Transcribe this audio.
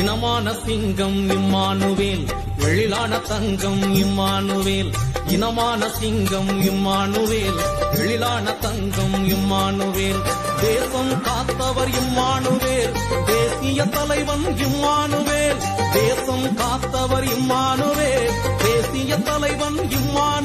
இனமான சிங்கம் இம்மானுவேல். எழிலான தங்கம் இம்மானுவேல். இனமான சிங்கம் இம்மானுவேல். எழிலான தங்கம் இம்மானுவேல். தேசம் காத்தவர் இம்மானுவேல். தேசிய தலைவன் இம்மானுவேல். தேசம் காத்தவர் இம்மானுவேல். தேசிய தலைவன் இம்மானு